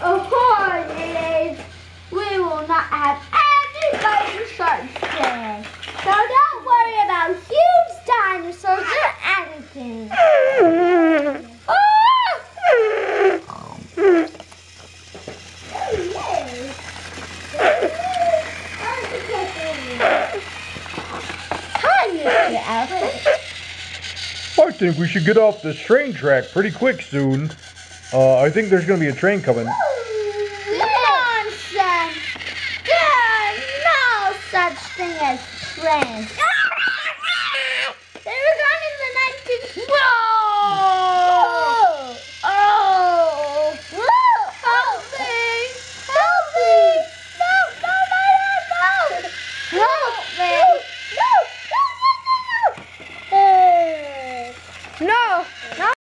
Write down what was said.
Of course it is. We will not have everybody sharks today. So don't worry about huge dinosaurs or anything. Oh, Hi, Mr. Elephant. I think we should get off this train track pretty quick soon. Uh, I think there's gonna be a train coming. Nonsense! There is no such thing as trains. No! No!